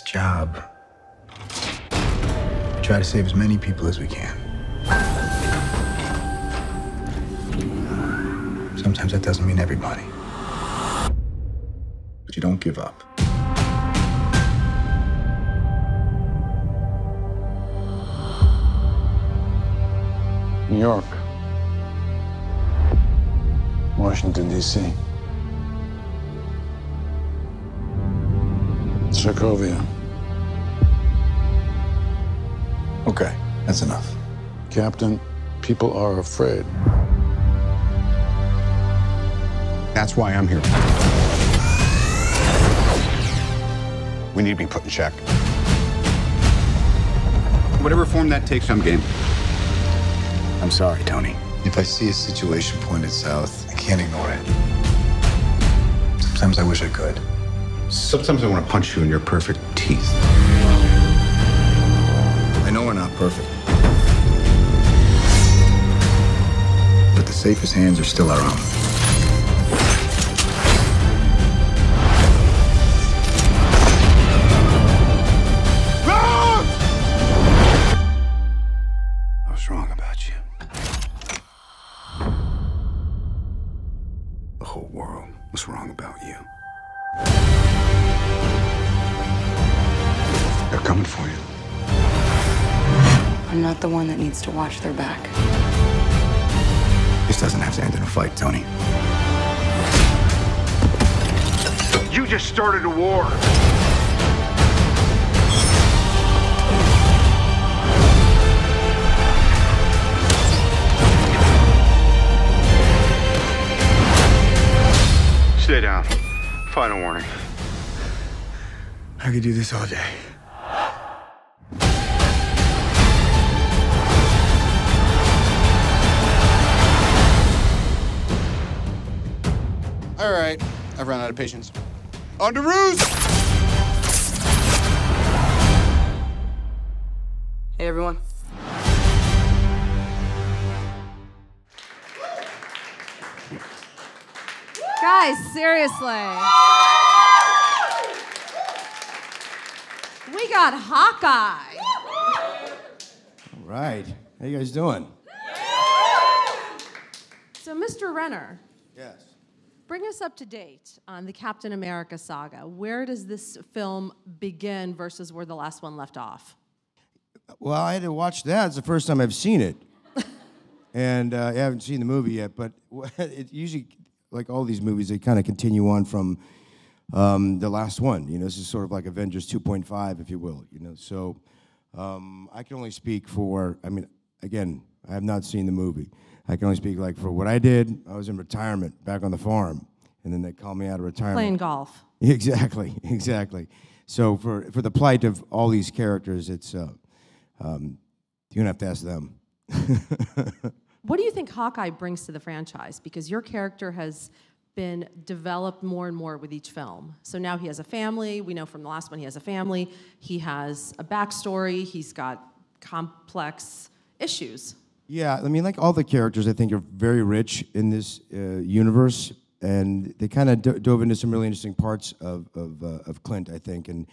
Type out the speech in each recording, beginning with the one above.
Job. We try to save as many people as we can. Sometimes that doesn't mean everybody. But you don't give up. New York. Washington, D.C. Sokovia. Okay, that's enough. Captain, people are afraid. That's why I'm here. We need to be put in check. Whatever form that takes, I'm game. I'm sorry, Tony. If I see a situation pointed south, I can't ignore it. Sometimes I wish I could. Sometimes I want to punch you in your perfect teeth. I know we're not perfect. But the safest hands are still our own. Their back. This doesn't have to end in a fight, Tony. You just started a war. Stay down. Final warning. I could do this all day. All right, I've run out of patience. Underoos! Hey, everyone. Guys, seriously. We got Hawkeye. All right. How you guys doing? So, Mr. Renner, Yes. Bring us up to date on the Captain America saga. Where does this film begin versus where the last one left off? Well, I had to watch that. It's the first time I've seen it. and uh, I haven't seen the movie yet, but it usually, like all these movies, they kind of continue on from um, the last one. You know, this is sort of like Avengers 2.5, if you will. You know, so um, I can only speak for. I mean, again, I have not seen the movie. I can only speak like for what I did. I was in retirement back on the farm, and then they called me out of retirement. Playing golf. Exactly, exactly. So for for the plight of all these characters, it's uh, um, you're gonna have to ask them. What do you think Hawkeye brings to the franchise? Because your character has been developed more and more with each film. So now he has a family. We know from the last one he has a family. He has a backstory. He's got complex issues. Yeah, I mean, like all the characters, I think are very rich in this uh, universe, and they kind of do- dove into some really interesting parts of of, uh, of Clint, I think, and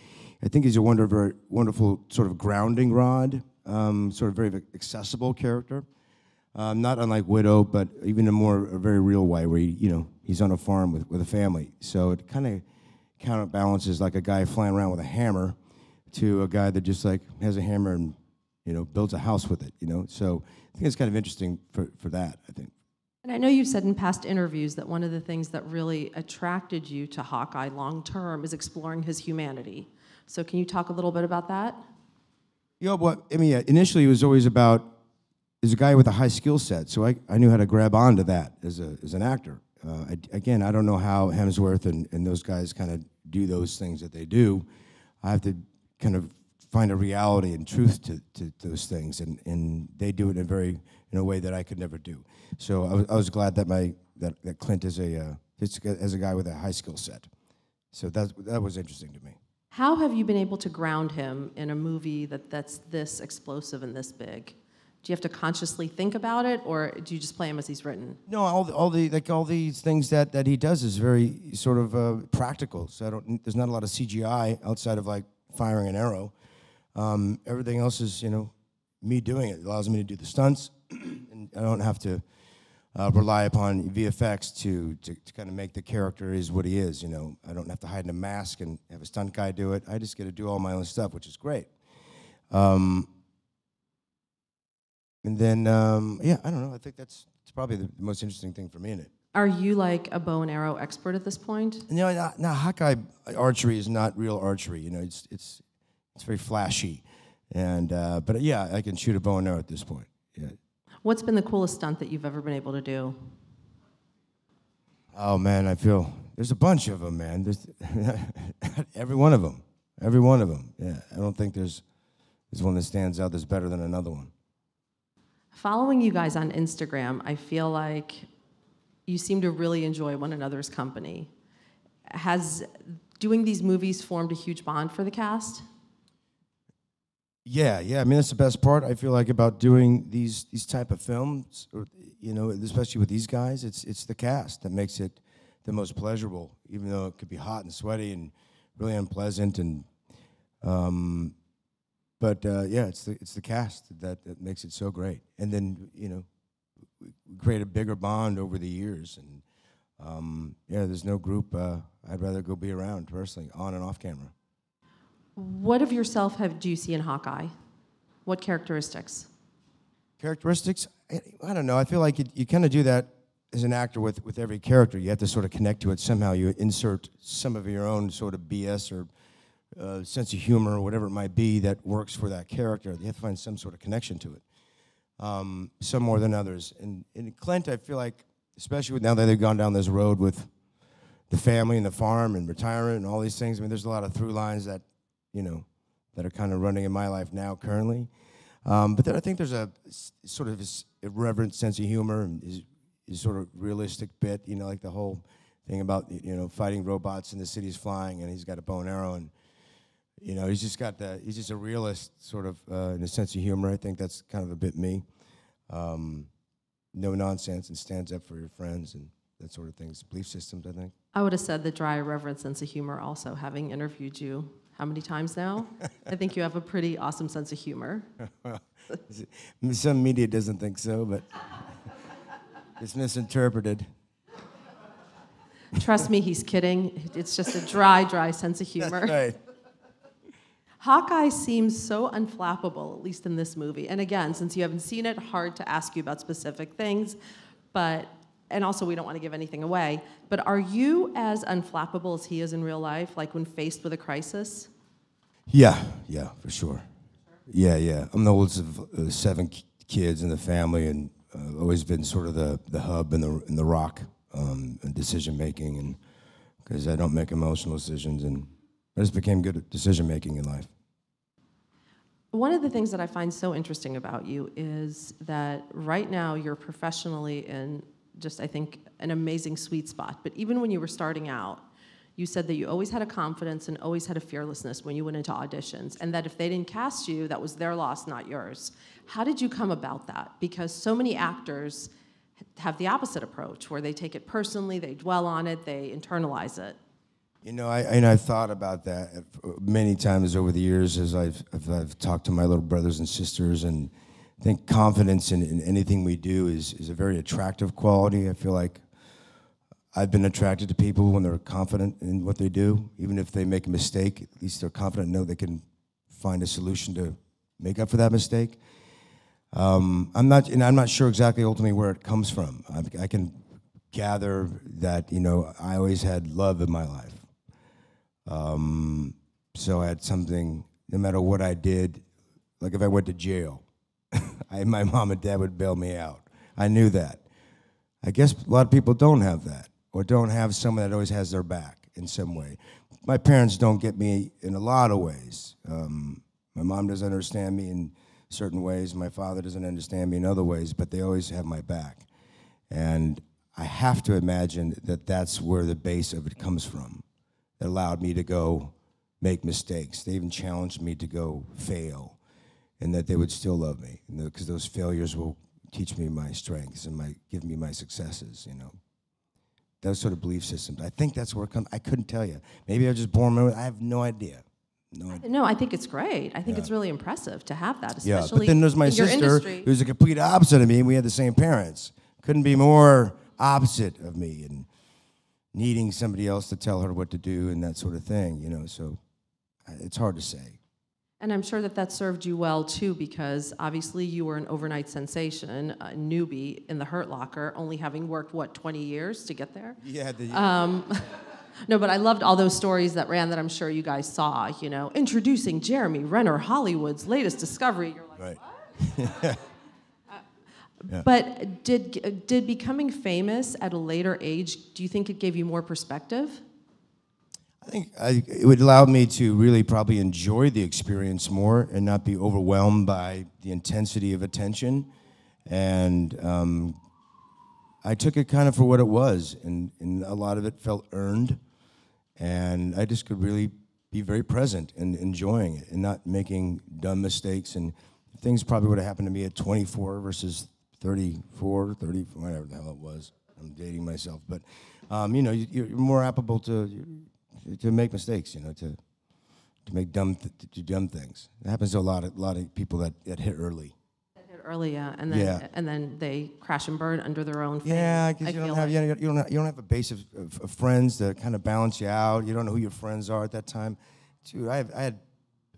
I think he's a wonderful, wonderful sort of grounding rod, um, sort of very accessible character. Um, not unlike Widow, but even in a more a very real way, where he, you know he's on a farm with, with a family. So it kind of counterbalances like a guy flying around with a hammer to a guy that just like has a hammer and you know builds a house with it. You know, so I think it's kind of interesting for, for that. I think. And I know you've said in past interviews that one of the things that really attracted you to Hawkeye long term is exploring his humanity. So can you talk a little bit about that? You know what? I mean, yeah, initially it was always about is a guy with a high skill set, so I, I knew how to grab onto that as a as an actor. Uh, I, again, I don't know how Hemsworth and, and those guys kind of do those things that they do. I have to kind of find a reality and truth to, to those things, and, and they do it in a very in a way that I could never do. So I was, I was glad that my that, that Clint is a uh, is- as a guy with a high skill set. So that that was interesting to me. How have you been able to ground him in a movie that, that's this explosive and this big? Do you have to consciously think about it, or do you just play him as he's written? No, all the, all the like all these things that, that he does is very sort of uh, practical. So I don't. There's not a lot of CGI outside of like firing an arrow. Um, everything else is, you know, me doing it. It allows me to do the stunts, and I don't have to uh, rely upon VFX to, to, to kind of make the character is what he is. You know, I don't have to hide in a mask and have a stunt guy do it. I just get to do all my own stuff, which is great. Um, and then, um, yeah, I don't know. I think that's it's probably the, most interesting thing for me in it. Are you like a bow and arrow expert at this point? No, now, now Hawkeye archery is not real archery. You know, it's it's it's very flashy, and uh, but yeah, I can shoot a bow and arrow at this point. Yeah. What's been the coolest stunt that you've ever been able to do? Oh man, I feel there's a bunch of them, man. There's every one of them, every one of them. Yeah, I don't think there's there's one that stands out that's better than another one. Following you guys on Instagram, I feel like you seem to really enjoy one another's company. Has doing these movies formed a huge bond for the cast? Yeah, yeah. I mean, that's the best part. I feel like about doing these these type of films, you know, especially with these guys. It's it's the cast that makes it the most pleasurable, even though it could be hot and sweaty and really unpleasant. And um, but uh, yeah, it's the it's the cast that that makes it so great. And then you know, we create a bigger bond over the years. And um, yeah, there's no group uh, I'd rather go be around personally, on and off camera. What of yourself have do you see in Hawkeye? What characteristics? Characteristics? I, I don't know. I feel like you, you kind of do that as an actor with, with every character. You have to sort of connect to it somehow. You insert some of your own sort of BS or uh, sense of humor or whatever it might be that works for that character. You have to find some sort of connection to it. Um, some more than others. And in Clint, I feel like, especially with now that they've gone down this road with the family and the farm and retirement and all these things. I mean, there's a lot of through lines that you know, that are kind of running in my life now currently. Um, but then I think there's a sort of irreverent sense of humor and is, sort of realistic bit, you know, like the whole thing about you know fighting robots and the city's flying and he's got a bow and arrow and you know he's just got the he's just a realist sort of uh, in a sense of humor. I think that's kind of a bit me. Um, no nonsense and stands up for your friends and that sort of things. Belief systems, I think. I would have said the dry, irreverent sense of humor. Also, having interviewed you how many times now? I think you have a pretty awesome sense of humor. Some media doesn't think so, but it's misinterpreted. Trust me, he's kidding. It's just a dry, dry sense of humor. That's right. Hawkeye seems so unflappable, at least in this movie. And again, since you haven't seen it, hard to ask you about specific things. But and also we don't want to give anything away, but are you as unflappable as he is in real life, like when faced with a crisis? Yeah, yeah, for sure. Yeah, yeah. I'm the oldest of uh, seven kids in the family, and uh, always been sort of the, the hub and the, and the rock um, in decision making, and because I don't make emotional decisions, and I just became good at decision making in life. One of the things that I find so interesting about you is that right now you're professionally in just, I think, an amazing sweet spot. But even when you were starting out, you said that you always had a confidence and always had a fearlessness when you went into auditions, and that if they didn't cast you, that was their loss, not yours. How did you come about that? Because so many actors have the opposite approach, where they take it personally, they dwell on it, they internalize it. You know, I, I've thought about that many times over the years as I've, I've, I've talked to my little brothers and sisters and I think confidence in, in anything we do is, is a very attractive quality. I feel like I've been attracted to people when they're confident in what they do. Even if they make a mistake, at least they're confident know they can find a solution to make up for that mistake. Um, I'm not, and I'm not sure exactly ultimately where it comes from. I, I, can gather that you know I always had love in my life. Um, so I had something. No matter what I did, like if I went to jail, I, my mom and dad would bail me out. I knew that. I guess a lot of people don't have that or don't have someone that always has their back in some way. My parents don't get me in a lot of ways. Um, my mom doesn't understand me in certain ways. My father doesn't understand me in other ways, but they always have my back. And I have to imagine that that's where the base of it comes from. It allowed me to go make mistakes. They even challenged me to go fail and that they would still love me because those failures will teach me my strengths and my give me my successes you know those sort of belief systems i think that's where it comes i couldn't tell you maybe i was just born with i have no idea no idea. No, I think it's great. I think it's really impressive to have that, Yeah, especially but then there's my sister, industry. who's the complete opposite of me, and we had the same parents. Couldn't be more opposite of me, and needing somebody else to tell her what to do and that sort of thing, you know. So it's hard to say. And I'm sure that that served you well too, because obviously you were an overnight sensation, a newbie in the Hurt Locker, only having worked what 20 years to get there. Yeah, the, um, No, but I loved all those stories that ran that I'm sure you guys saw. You know, introducing Jeremy Renner, Hollywood's latest discovery. You're like, right. But did did becoming famous at a later age? Do you think it gave you more perspective? I think I, it would allow me to really probably enjoy the experience more and not be overwhelmed by the intensity of attention. And um, I took it kind of for what it was, and, and a lot of it felt earned. And I just could really be very present and enjoying it and not making dumb mistakes. And things probably would have happened to me at 24 versus 34, 30, whatever the hell it was. I'm dating myself. But, um, you know, you, you're more applicable to, to make mistakes, you know, to, to make dumb, th- to do dumb things. It happens to a lot of, a lot of people that, that hit early. Hit Early, yeah, and then Yeah. and then they crash and burn under their own. Fame, Yeah, because you don't have like. you don't, you don't have, you don't have a base of, of, of friends that kind of balance you out. You don't know who your friends are at that time. Dude, I have I had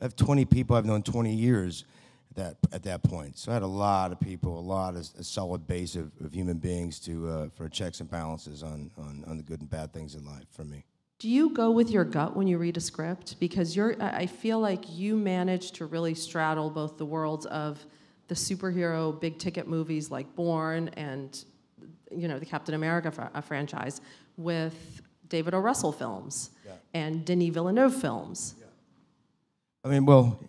I have 20 people I've known 20 years at that at that point. So I had a lot of people, a lot of a solid base of, of human beings to uh, for checks and balances on, on on the good and bad things in life for me. Do you go with your gut when you read a script? Because you're, I feel like you manage to really straddle both the worlds of the superhero big ticket movies like Bourne and, you know, the Captain America fr- uh, franchise with David O. Russell films and Denis Villeneuve films. I mean, well,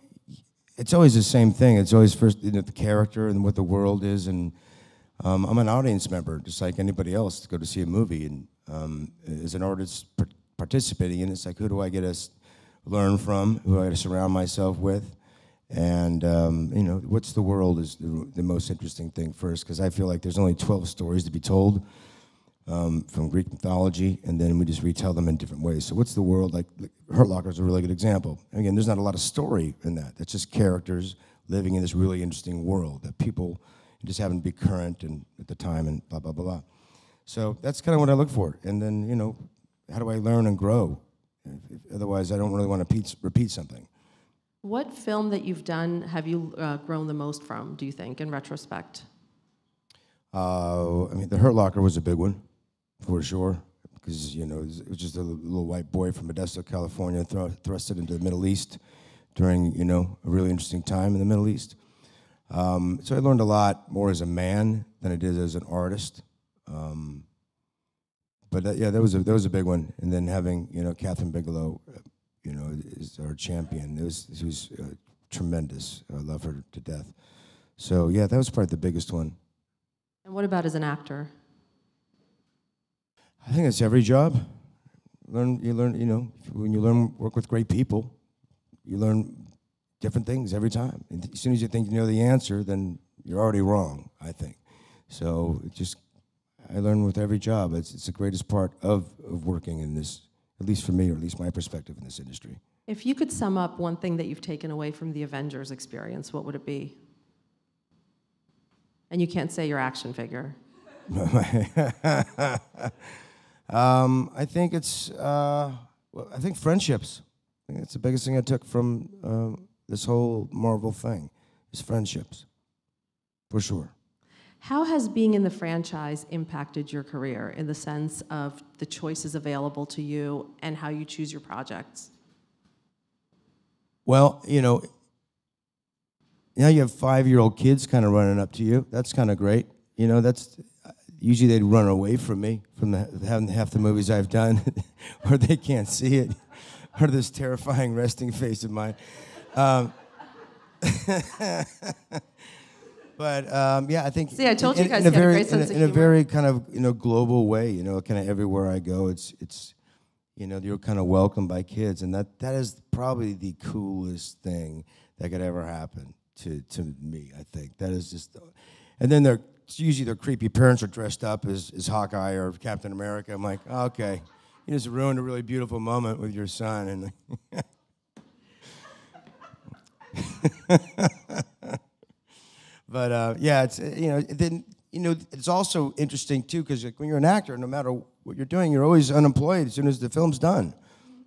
it's always the same thing. It's always first you know, the character and what the world is, and um, I'm an audience member, just like anybody else, to go to see a movie. And um, as an artist participating in it, it's like, who do I get to learn from? Who do I get to surround myself with? And um, you know, what's the world is the, the most interesting thing first, because I feel like there's only 12 stories to be told um, from Greek mythology, and then we just retell them in different ways. So, what's the world like? like Hurt Locker is a really good example. Again, there's not a lot of story in that. That's just characters living in this really interesting world that people just happen to be current and at the time, and blah blah blah blah. So that's kind of what I look for. And then you know, how do I learn and grow? Otherwise, I don't really want to repeat, repeat something. What film that you've done have you uh, grown the most from, do you think, in retrospect? Uh, I mean, the Hurt Locker was a big one, for sure, because you know it was, just a little white boy from Modesto, California, thro- thrusted into the Middle East during you know a really interesting time in the Middle East. Um, so I learned a lot more as a man than I did as an artist. Um, but that, yeah, that was a that was a big one. And then having you know Kathryn Bigelow, uh, you know, is our champion. It was she was uh, tremendous. I love her to death. So yeah, that was probably the biggest one. And what about as an actor? I think it's every job. Learn, you learn, you know, when you learn work with great people, you learn different things every time. And as soon as you think you know the answer, then you're already wrong. I think. So just, I learn with every job. It's it's the greatest part of of working in this, at least for me, or at least my perspective in this industry. If you could sum up one thing that you've taken away from the Avengers experience, what would it be? And you can't say your action figure. Um, I think it's, uh, well, I think friendships. I think that's the biggest thing I took from uh, this whole Marvel thing is friendships, for sure. How has being in the franchise impacted your career in the sense of the choices available to you and how you choose your projects? Well, you know, now you have five-year-old kids kind of running up to you. That's kind of great. You know, that's usually they'd run away from me from the, having half the movies I've done, or they can't see it, or this terrifying resting face of mine. Um, but um, yeah, I think. See, I told you in- guys in a you had a very, in a, in a very kind of you know global way. You know, kind of everywhere I go, it's it's you know you're kind of welcomed by kids and that that is probably the coolest thing that could ever happen to to me i think that is just and then they're usually their creepy parents are dressed up as, as hawkeye or captain america i'm like okay you just ruined a really beautiful moment with your son and but uh, yeah, it's uh, you know then you know it's also interesting too because like, when you're an actor, no matter what you're doing, you're always unemployed as soon as the film's done.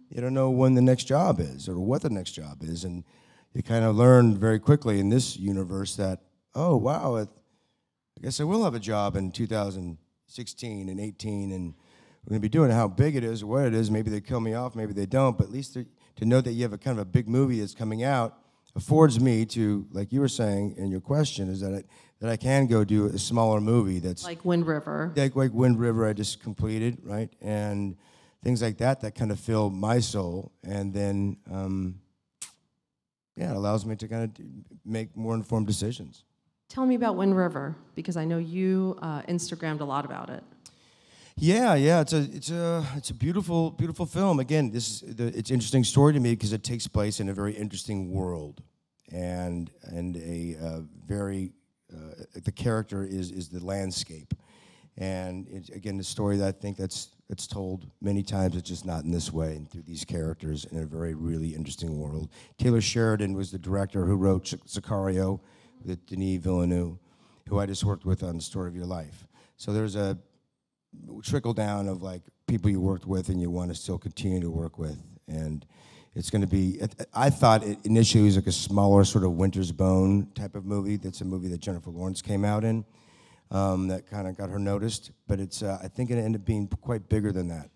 You don't know when the next job is or what the next job is, and you kind of learn very quickly in this universe that oh wow, it, I guess I will have a job in 2016 and 18 and we're going to be doing how big it is or what it is. Maybe they kill me off, maybe they don't, but at least to know that you have a kind of a big movie that's coming out affords me to, like you were saying in your question, is that it, that I can go do a smaller movie that's like Wind River. Like, like Wind River, I just completed, right, and things like that that kind of fill my soul, and then um, yeah, it allows me to kind of make more informed decisions. Tell me about Wind River because I know you uh, Instagrammed a lot about it. Yeah, yeah, it's a it's a it's a beautiful beautiful film. Again, this is the, it's interesting story to me because it takes place in a very interesting world, and and a uh, very uh, the character is is the landscape, and it's, again the story that I think that's that's told many times. It's just not in this way and through these characters in a very really interesting world. Taylor Sheridan was the director who wrote Sicario with Denis Villeneuve, who I just worked with on the Story of Your Life. So there's a trickle down of like people you worked with and you want to still continue to work with. And it's going to be, I thought it initially it was like a smaller sort of Winter's Bone type of movie. That's a movie that Jennifer Lawrence came out in um, that kind of got her noticed. But it's, uh, I think it ended up being quite bigger than that.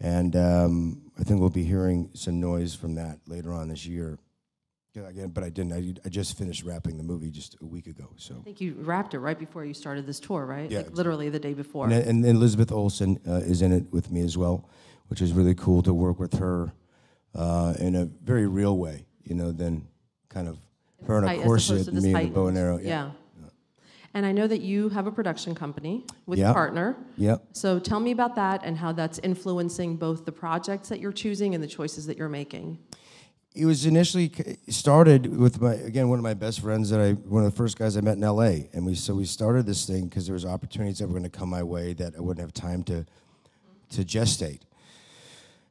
And um, I think we'll be hearing some noise from that later on this year. Again, but I didn't. I, I, just finished wrapping the movie just a week ago. So I think you wrapped it right before you started this tour, right? Yeah, like literally the day before. And, and, Elizabeth Olsen uh, is in it with me as well, which is really cool to work with her uh, in a very real way. You know, than kind of her in a corset and me in a bow and arrow. Yeah. yeah. And I know that you have a production company with yep. partner. Yep. So tell me about that and how that's influencing both the projects that you're choosing and the choices that you're making it was initially started with my again one of my best friends that I one of the first guys I met in L.A. and we so we started this thing because there was opportunities that were going to come my way that I wouldn't have time to to gestate,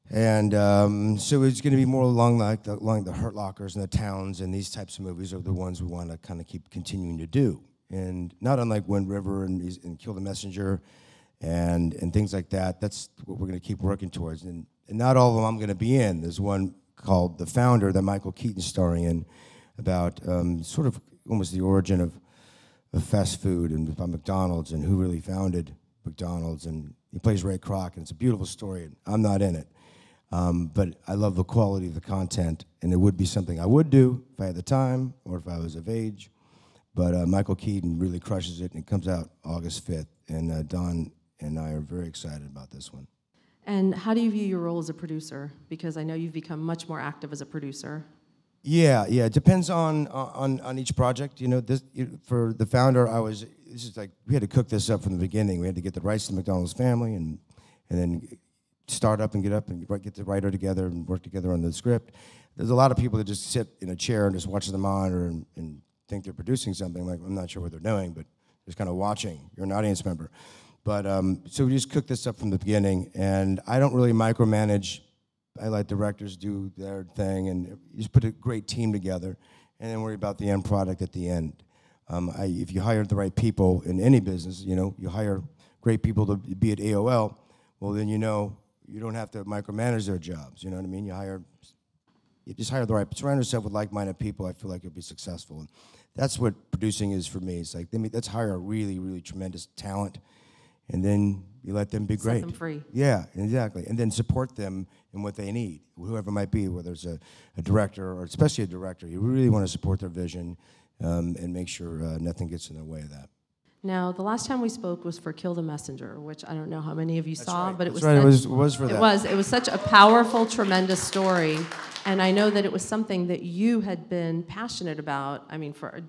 and um, so it's going to be more along like the, along the Hurt Lockers and the Towns and these types of movies are the ones we want to kind of keep continuing to do, and not unlike Wind River and, and Kill the Messenger, and and things like that. That's what we're going to keep working towards, and, and not all of them I'm going to be in. There's one called The Founder that Michael Keaton starring in about um, sort of almost the origin of, of fast food and about McDonald's and who really founded McDonald's. And he plays Ray Kroc, and it's a beautiful story. And I'm not in it. Um, but I love the quality of the content, and it would be something I would do if I had the time or if I was of age. But uh, Michael Keaton really crushes it, and it comes out August 5th. And uh, Don and I are very excited about this one. And how do you view your role as a producer? Because I know you've become much more active as a producer. Yeah, yeah. It depends on on on each project. You know, this for the founder, I was. This is like we had to cook this up from the beginning. We had to get the rights to the McDonald's family, and and then start up and get up and get the writer together and work together on the script. There's a lot of people that just sit in a chair and just watch the monitor and, and think they're producing something. Like I'm not sure what they're doing, but just kind of watching. You're an audience member. But um, so we just cooked this up from the beginning, and I don't really micromanage. I let directors do their thing, and just put a great team together, and then worry about the end product at the end. Um, I, if you hire the right people in any business, you know, you hire great people to be at AOL, well, then you know you don't have to micromanage their jobs. You know what I mean? You hire, you just hire the right, surround yourself with like-minded people. I feel like you'll be successful. And that's what producing is for me. It's like, let's hire a really, really tremendous talent and then you let them be Set great. them free. Yeah, exactly. And then support them in what they need, whoever it might be, whether it's a, a director or especially a director. You really want to support their vision um, and make sure uh, nothing gets in the way of that. Now, the last time we spoke was for Kill the Messenger, which I don't know how many of you That's saw, right. but it That's was right. such, it was, it was for it was it was such a powerful, tremendous story, and I know that it was something that you had been passionate about. I mean, for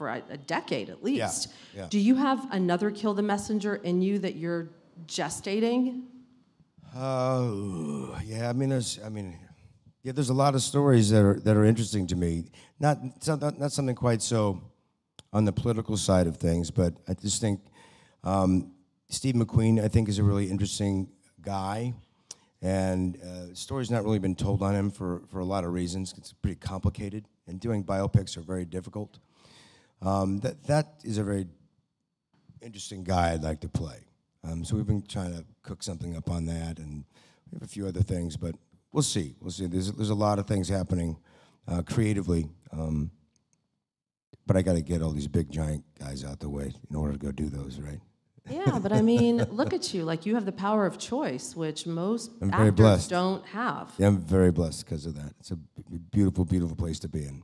for a, a decade at least. Yeah, yeah. Do you have another kill the messenger in you that you're gestating? Oh, uh, yeah. I mean, there's, I mean, yeah. There's a lot of stories that are that are interesting to me. Not not, not something quite so on the political side of things, but I just think um, Steve McQueen, I think, is a really interesting guy. And uh, story's not really been told on him for, for a lot of reasons. It's pretty complicated and doing biopics are very difficult. Um, that that is a very interesting guy I'd like to play. Um, so we've been trying to cook something up on that, and we have a few other things, but we'll see. We'll see. There's there's a lot of things happening uh, creatively, um, but I got to get all these big giant guys out the way in order to go do those, right? Yeah, but I mean, look at you. Like you have the power of choice, which most I'm very actors blessed. don't have. Yeah, I'm very blessed because of that. It's a beautiful, beautiful place to be in.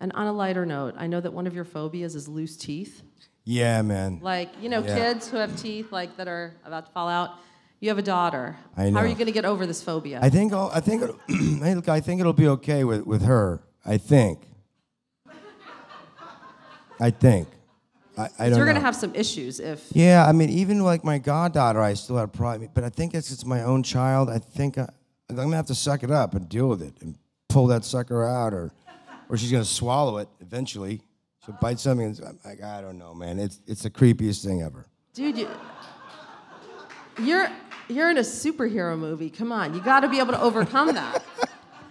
And on a lighter note, I know that one of your phobias is loose teeth. Yeah, man. Like, you know, Yeah. kids who have teeth like that are about to fall out. You have a daughter. I know. How are you going to get over this phobia? I think I'll, I think it'll, hey, look, I think it'll be okay with, with her. I think. I think. I, I don't You're going to have some issues if Yeah, I mean, even like my goddaughter, I still have a problem. But I think it's it's my own child. I think I, I'm gonna have to suck it up and deal with it and pull that sucker out, or or she's gonna swallow it eventually. She'll bite something. And I'm like, I don't know, man. It's it's the creepiest thing ever. Dude, you, you're you're in a superhero movie. Come on, you got to be able to overcome that.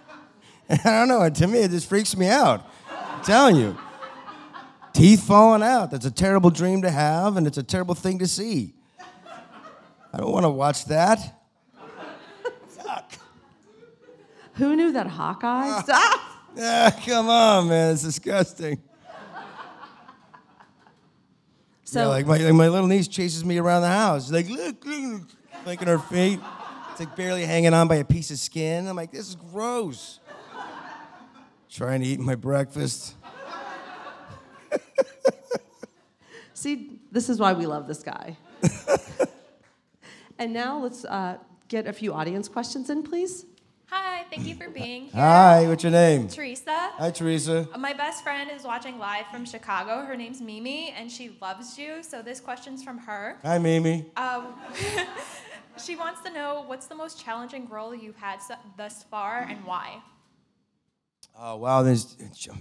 I don't know. To me, it just freaks me out. I'm telling you. Teeth falling out. That's a terrible dream to have, and it's a terrible thing to see. I don't want to watch that. Who knew that Hawkeye? Stop. Ah, come on, man. It's disgusting. So yeah, like my, like my little niece chases me around the house. She's like, look, look, flicking her feet. It's like barely hanging on by a piece of skin. I'm like, this is gross. Trying to eat my breakfast. see, this is why we love this guy. and now let's uh, get a few audience questions in, please. Hi, thank you for being here. Hi, what's your name? Teresa. Hi, Teresa. My best friend is watching live from Chicago. Her name's Mimi, and she loves you. So this question's from her. Hi, Mimi. Um, she wants to know what's the most challenging role you've had thus far, and why. Oh wow, there's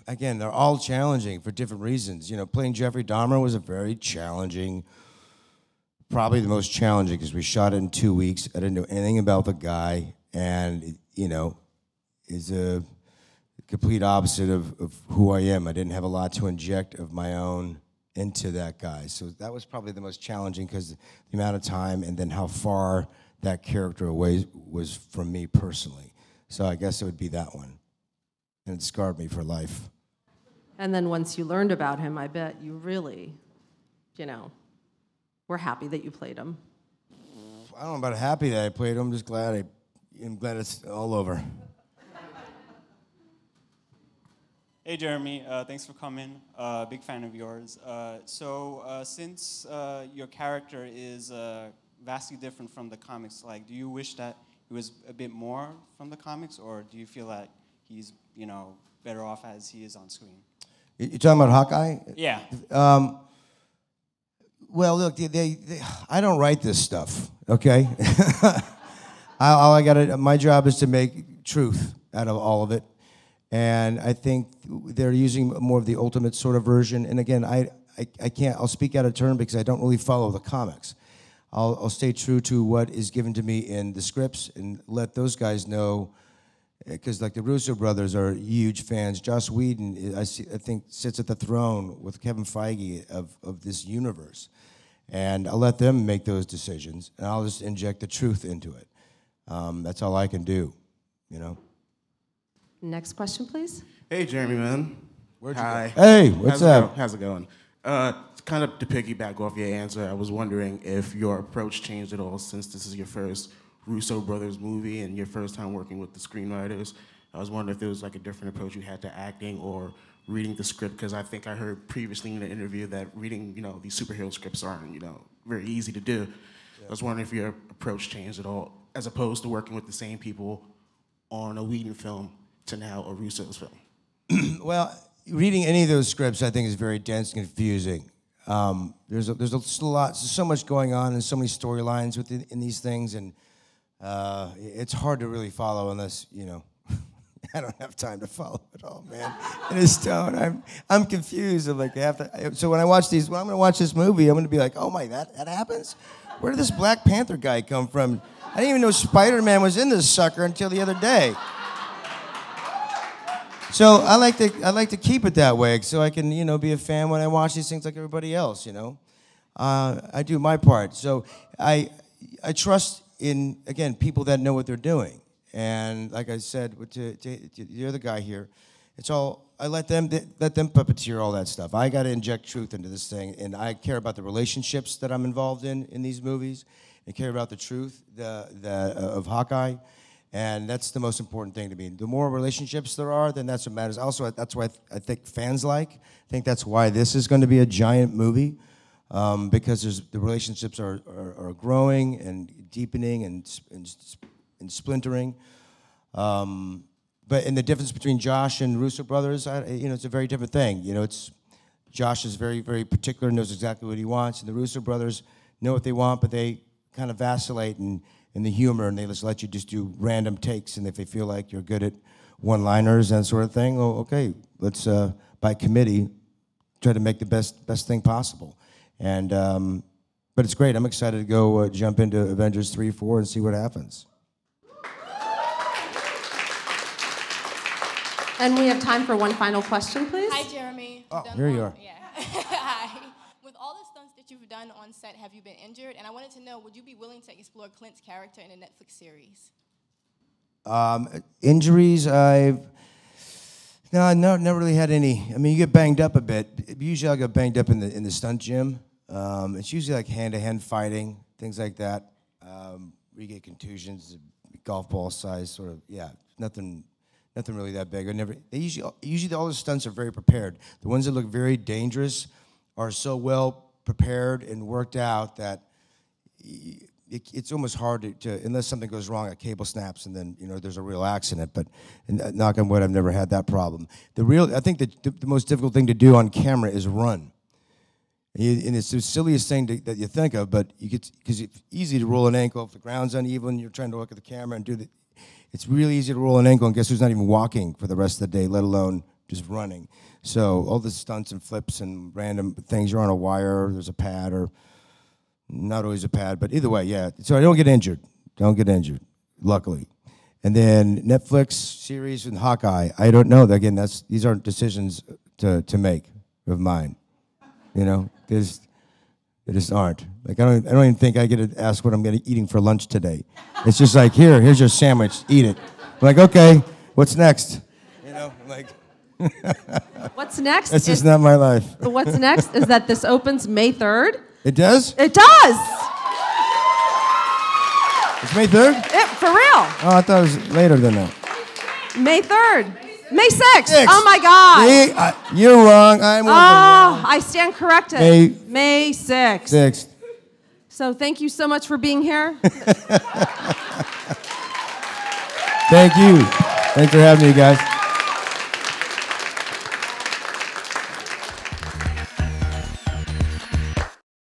again, they're all challenging for different reasons. You know, playing Jeffrey Dahmer was a very challenging, probably the most challenging because we shot it in two weeks. I didn't know anything about the guy, and you know, is a complete opposite of, of who I am. I didn't have a lot to inject of my own into that guy, so that was probably the most challenging because the amount of time and then how far that character away was from me personally. So I guess it would be that one and it scarred me for life. And then once you learned about him, I bet you really, you know, were happy that you played him. I don't know about happy that I played. him, I'm just glad I, I'm glad it's all over. Hey, Jeremy. Uh, thanks for coming. Uh, big fan of yours. Uh, so, uh, since uh, your character is uh, vastly different from the comics, like, do you wish that he was a bit more from the comics, or do you feel that he's, you know, better off as he is on screen? You talking about Hawkeye? Yeah. Um, well, look, they, they, they, I don't write this stuff, okay? I, all I got my job is to make truth out of all of it. And I think they're using more of the ultimate sort of version. And again, I, I, I can't, I'll speak out of turn because I don't really follow the comics. I'll, I'll stay true to what is given to me in the scripts and let those guys know eh, because like the Russo brothers are huge fans. Joss Whedon, eh, I, see, I think, sits at the throne with Kevin Feige of, of this universe, and I'll let them make those decisions, and I'll just inject the truth into it. Um, that's all I can do, you know. Next question, please. Hey, Jeremy, man. Where'd you Hi. go? Hey, what's How's up? go- How's it going? Uh, kind of to piggyback off your answer, I was wondering if your approach changed at all since this is your first Russo brothers movie and your first time working with the screenwriters. I was wondering if there was like a different approach you had to acting or reading the script because I think I heard previously in an interview that reading, you know, these superhero scripts aren't, you know, very easy to do. I was wondering if your approach changed at all, as opposed to working with the same people on a Whedon film to now a Russo's film. well, reading any of those scripts, I think, is very dense and confusing. Um, there's a, there's a lot, so much going on, and so many storylines within in these things, and uh, it's hard to really follow unless you know. I don't have time to follow it all, man. In a stone, I'm I'm confused. I'm like, I have to. So when I watch these, when I'm gonna watch this movie, I'm gonna be like, oh my, that that happens. Where did this Black Panther guy come from? I didn't even know Spider-Man was in this sucker until the other day. So I like to I like to keep it that way, so I can you know be a fan when I watch these things like everybody else. You know, uh, I do my part. So I I trust in again people that know what they're doing, and like I said to, to, to the other guy here, it's all I let them let them puppeteer all that stuff. I got to inject truth into this thing, and I care about the relationships that I'm involved in in these movies. I care about the truth the, the, uh, of Hawkeye, and that's the most important thing to me. The more relationships there are, then that's what matters. Also, that's why I, th- I think fans like. I think that's why this is going to be a giant movie, um, because the relationships are, are, are, growing and deepening and, and, and splintering. Um, but in the difference between Joss and Russo brothers, I, you know, it's a very different thing. You know, it's Joss is very, very particular, knows exactly what he wants, and the Russo brothers know what they want, but they kind of vacillate in, in the humor and they just let you just do random takes. And if they feel like you're good at one liners and sort of thing, oh, okay, let's, uh, by committee, try to make the best, best thing possible. And, um, but it's great. I'm excited to go uh, jump into Avengers 3, 4 and see what happens. And we have time for one final question, please. Hi, Jeremy. Oh, here you are. Yeah. Hi. With all the stunts that you've done on set, have you been injured? And I wanted to know, would you be willing to explore Clint's character in a Netflix series? Um, injuries, I've no, I no, never really had any. I mean, you get banged up a bit. Usually, I get banged up in the in the stunt gym. Um, it's usually like hand to hand fighting, things like that. Um, where you get contusions, golf ball size, sort of. Yeah, nothing, nothing really that big. I never. They usually usually all the stunts are very prepared. The ones that look very dangerous are so well prepared and worked out that it, it's almost hard to, to, unless something goes wrong, a cable snaps and then you know there's a real accident. But uh, knock on wood, I've never had that problem. The real, I think the, the, the most difficult thing to do on camera is run. And, and it's the silliest thing to, that you think of, but you get because it's easy to roll an ankle if the ground's uneven. You're trying to look at the camera and do the. It's really easy to roll an ankle, and guess who's not even walking for the rest of the day, let alone just running. So all the stunts and flips and random things, you're on a wire, there's a pad, or not always a pad, but either way, yeah. So I don't get injured. Don't get injured, luckily. And then Netflix series and Hawkeye, I don't know. Again, that's these aren't decisions to, to make of mine. You know, there's they just aren't. Like I don't I don't even think I get to ask what I'm gonna eating for lunch today. It's just like here, here's your sandwich, eat it. I'm like, okay, what's next? You know, I'm like What's next? That's just not my life. what's next is that this opens May 3rd. It does? It does. It's May 3rd? It, for real. Oh, I thought it was later than that. May 3rd. May 6th. Oh my God. See, I, you're wrong. I'm Oh, wrong. I stand corrected. May- May 6th. 6th. So thank you so much for being here. Thank you. Thanks for having me, guys.